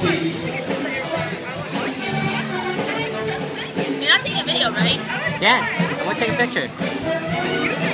You're not taking a video, right? Yes, I want to take a picture.